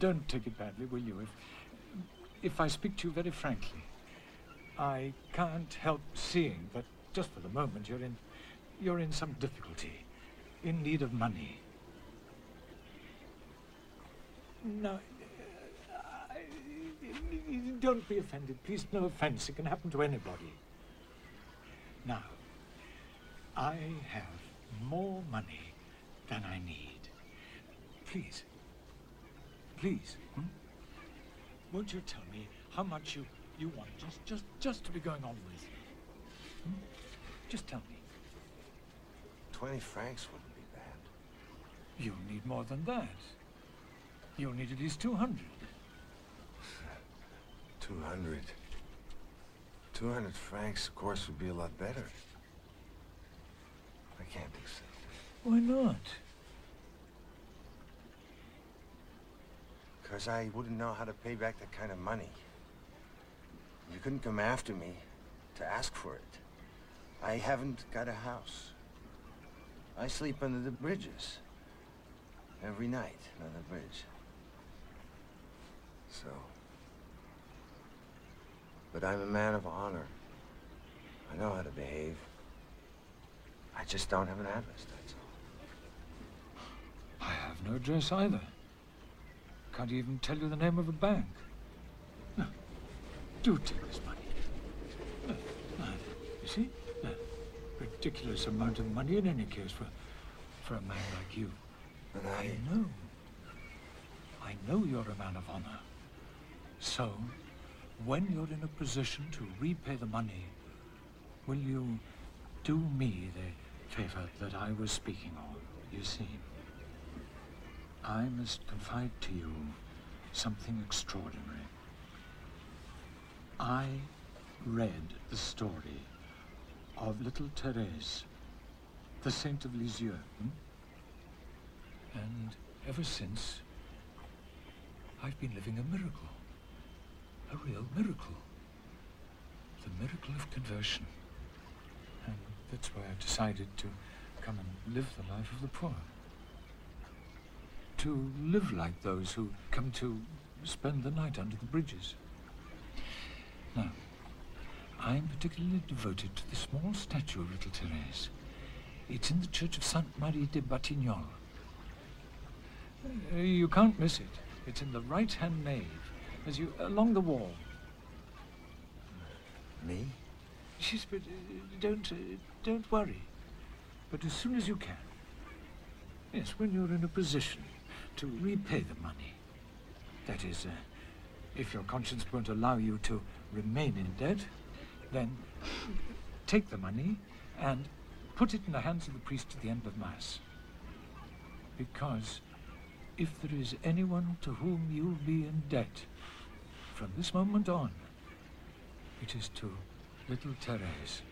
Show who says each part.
Speaker 1: don't take it badly, will you? If, if I speak to you very frankly, I can't help seeing that just for the moment you're in, you're in some difficulty, in need of money. No, uh, don't be offended, please. No offense. It can happen to anybody. Now, I have more money than I need. Please, please, hmm? won't you tell me how much you, you want just, just, just to be going on with? Hmm? Just tell me.
Speaker 2: Twenty francs wouldn't be bad.
Speaker 1: You'll need more than that. You'll need at least 200.
Speaker 2: Two hundred. Two hundred francs, of course, would be a lot better. I can't accept it.
Speaker 1: Why not?
Speaker 2: Because I wouldn't know how to pay back that kind of money. You couldn't come after me to ask for it. I haven't got a house. I sleep under the bridges. Every night on the bridge. So. But I'm a man of honor. I know how to behave. I just don't have an address, that's all.
Speaker 1: I have no address either. Can't even tell you the name of a bank. No, do take this money. No, no, you see? No, ridiculous amount of money in any case for, for a man like you.
Speaker 2: And
Speaker 1: I
Speaker 2: I...
Speaker 1: know. I know you're a man of honor. So, when you're in a position to repay the money, will you do me the favor that I was speaking of? You see, I must confide to you something extraordinary. I read the story of little Therese, the Saint of Lisieux. hmm? And ever since, I've been living a miracle. A real miracle. The miracle of conversion. And that's why I've decided to come and live the life of the poor. To live like those who come to spend the night under the bridges. Now, I'm particularly devoted to the small statue of little Therese. It's in the church of Sainte Marie de Batignolles. Uh, you can't miss it. It's in the right-hand nave, as you along the wall.
Speaker 2: Me?
Speaker 1: Yes, but uh, don't uh, don't worry. But as soon as you can. Yes, when you're in a position to repay the money. That is, uh, if your conscience won't allow you to remain in debt, then take the money and put it in the hands of the priest at the end of Mass. Because if there is anyone to whom you'll be in debt from this moment on, it is to little Therese.